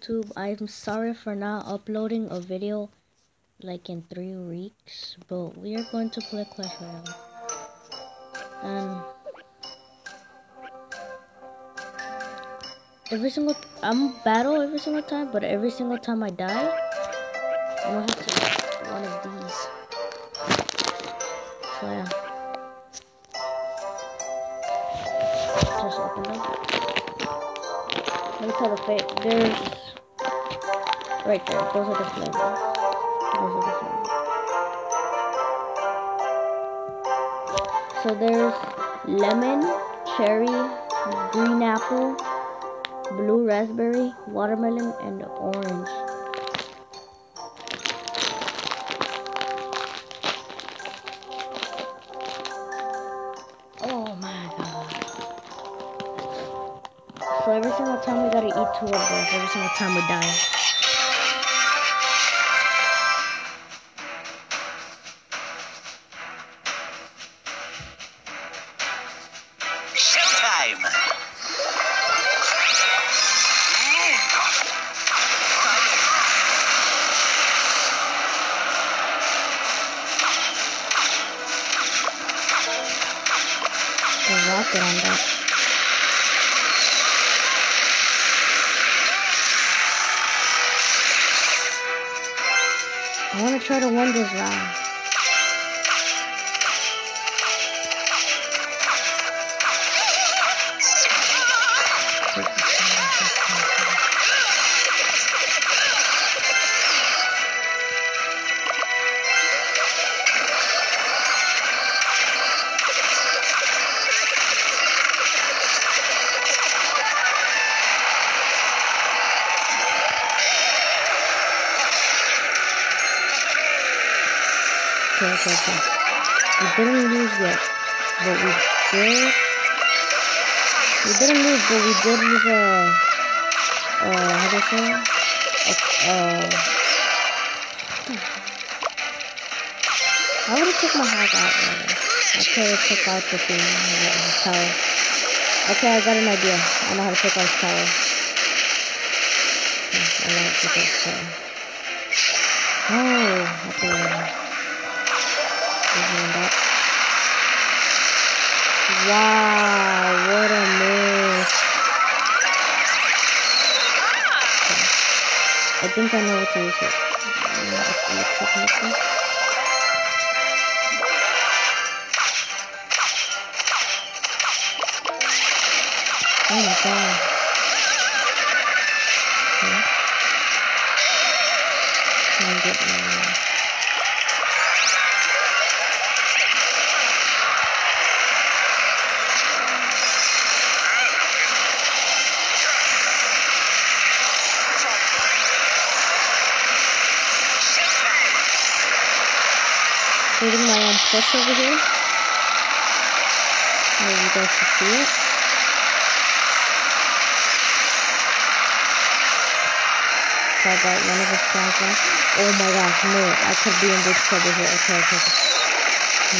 YouTube. I'm sorry for not uploading a video like in three weeks, but we are going to play Clash Royale. And every single I'm battle every single time, but every single time I die, I'm gonna have to one of these. So yeah. Just open them. Me tell the fate. There's right there. Those are the flavors. Those are the flavors. So there's lemon, cherry, green apple, blue raspberry, watermelon, and orange. Oh my god. So every single time we gotta eat two of those, every single time we die. Try to this round. Okay, okay, okay. We didn't lose yet, but we did. We didn't lose, but we did lose a. Uh, how do I say? A, uh. I would have took my hat out. Rather. Okay, took out the thing. The tower. Okay, I got an idea. I know how to take out his tower. I know how to take out his tower. Oh, okay. Isn't that? Wow, what a miss. Okay. I think I know what to use missile. Oh my god. Okay. Try and get my creating my own push over here. Maybe you guys can see it. I got one of plants now. Oh my gosh, no, I could be in big trouble here. Okay, okay.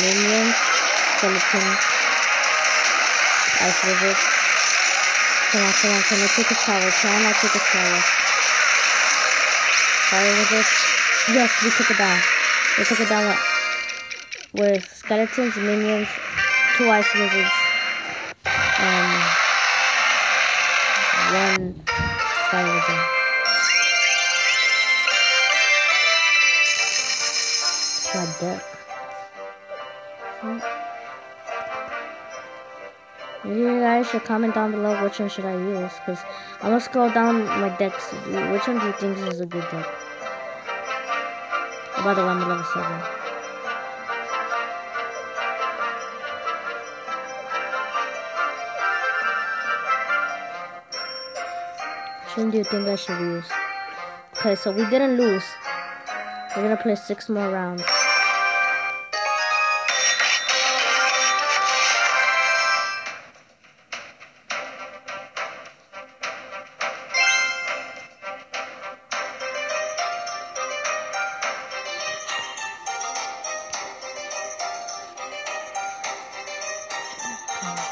Minions, skeletons, ice wizards. Come on, come on, can I take a tower? Can I take a tower? Fire wizards. Yes, we took it down. We took it down what? With skeletons, minions, two ice wizards, um, and one fire wizard. My deck. Hmm. You guys should comment down below which one should I use, because I'm gonna scroll down my decks. Which one do you think is a good deck? By the way, I'm level 7. One do you think I should use? Okay, so we didn't lose. We're gonna play six more rounds.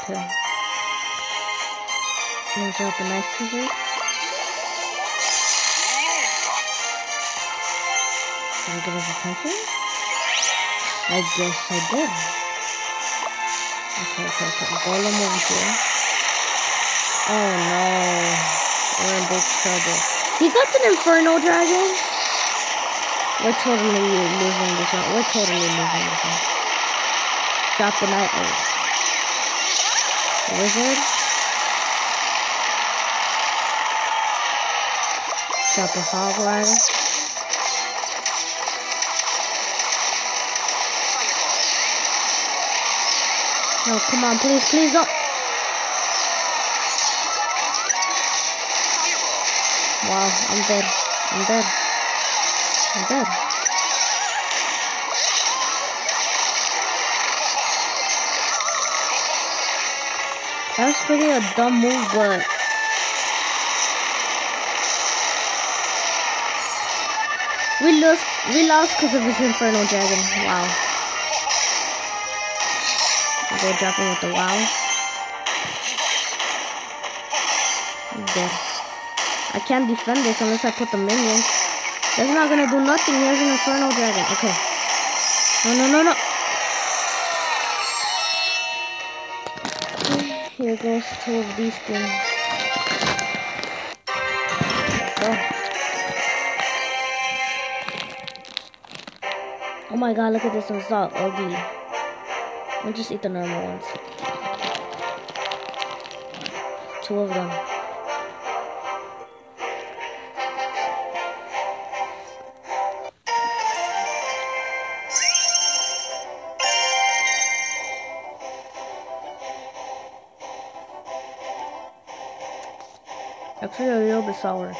Okay. Let me drop a nice scissors. Did I get? I guess I did. Okay, okay, okay. Golem over here. Oh no. We're in big trouble. He got an Inferno Dragon? We're totally losing this one. We're totally losing this one. Drop the Night Wizard. Drop the Hog Rider. Come on, please, please don't. Wow, I'm dead. I'm dead. I'm dead. was pretty a dumb move, but we lost. We lost because of this Inferno Dragon. Wow. Dropping with the wow. Dead. I can't defend this unless I put the minions. That's not gonna do nothing. Here's an Inferno Dragon. Okay. No, no, no, no. Here goes two of these things. Oh my god, look at this one. It's I'll just eat the normal ones. Two of them. Actually, a little bit sour.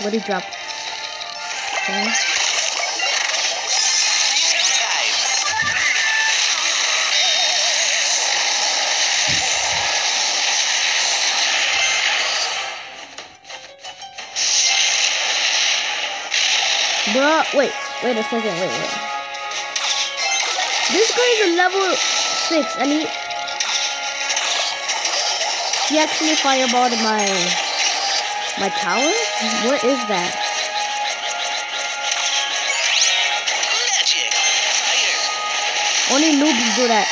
What did he drop? Okay. Bro, wait, wait a second, wait, wait. This guy is a level 6 and he... He actually fireballed my my tower? What is that? Only noobs do that.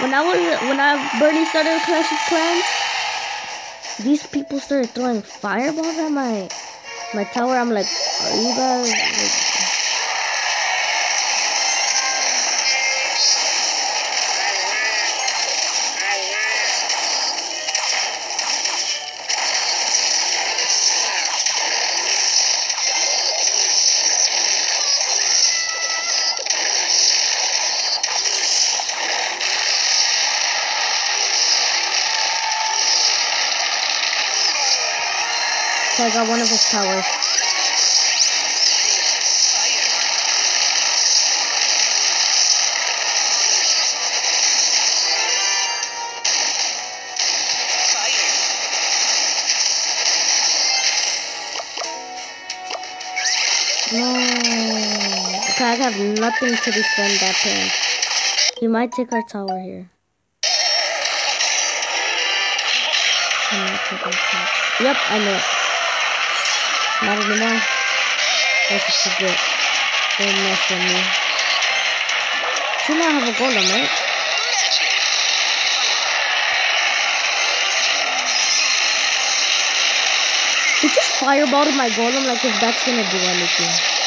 When I was when I barely started Clash of Clans, these people started throwing fireballs at my my tower. I'm like, are you guys like, I got one of his towers. No. Okay, I have nothing to defend that plant. He might take our tower here. Yep, I know. Not anymore. That's just forget. Don't mess with me. You now have a golem, right? He just fireballed my golem like if that's gonna do anything.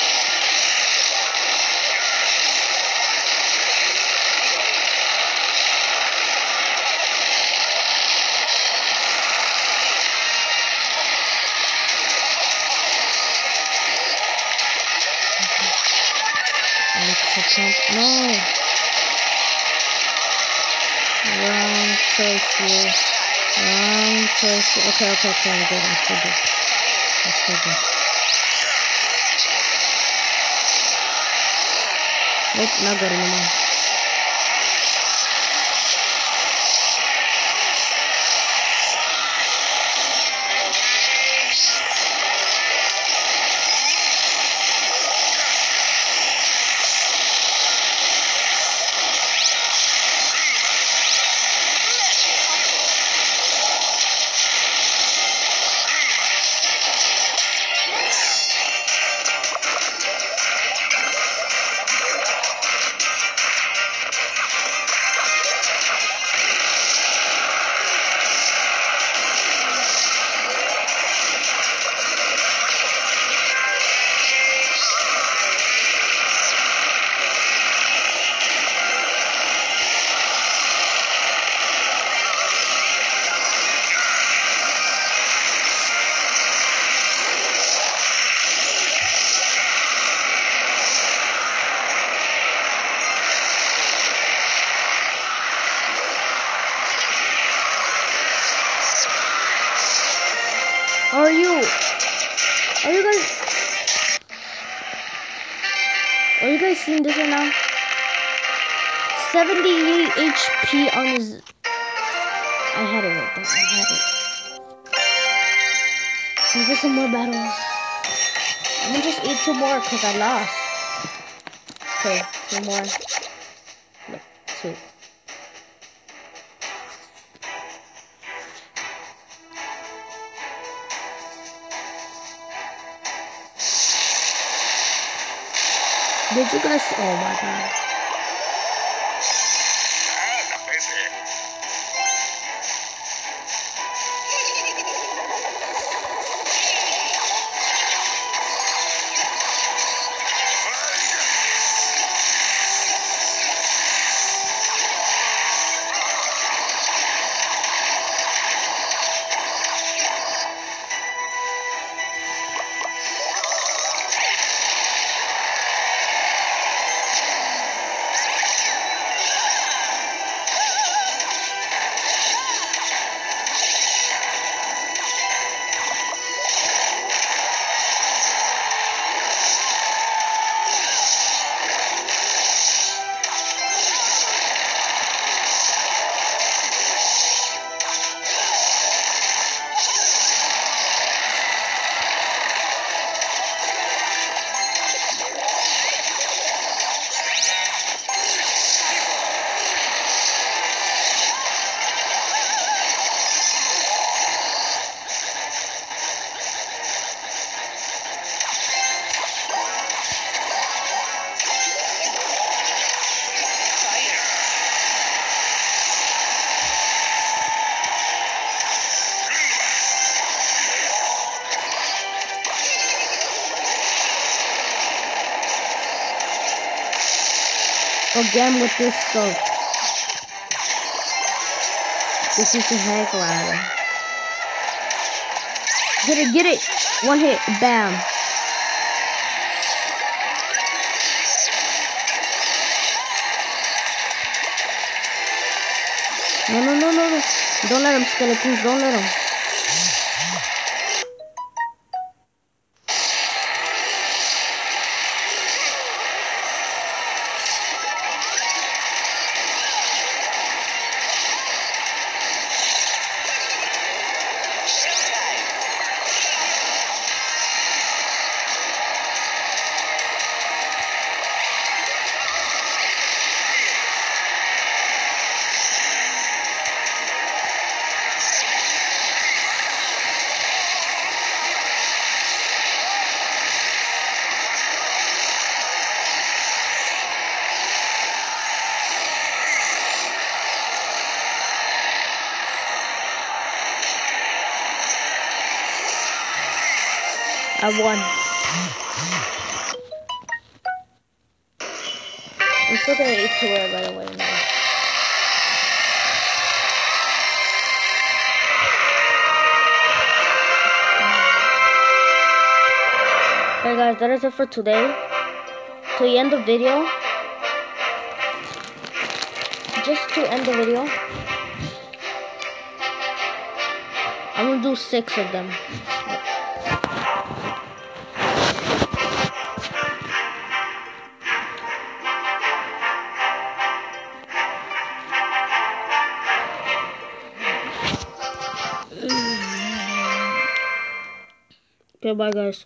here. I'm close. Okay, okay, okay. I'm good. I'm still good. I'm still good. Nope, not good anymore. Guys this right now? 78 HP on his. I had it right there. I had it. Is there some more battles? I'm gonna just eat two more because I lost. Okay, two more. Did you guys? Oh my god. Again with this stuff. This is the heck ladder. Get it, get it. One hit, bam. No, no, no, no, no. Don't let him, skeletons. Don't let him. I won. I'm still gonna eat to it right away now. Hey guys, that is it for today. To end the video, just to end the video, I'm gonna do six of them. Okay, bye guys.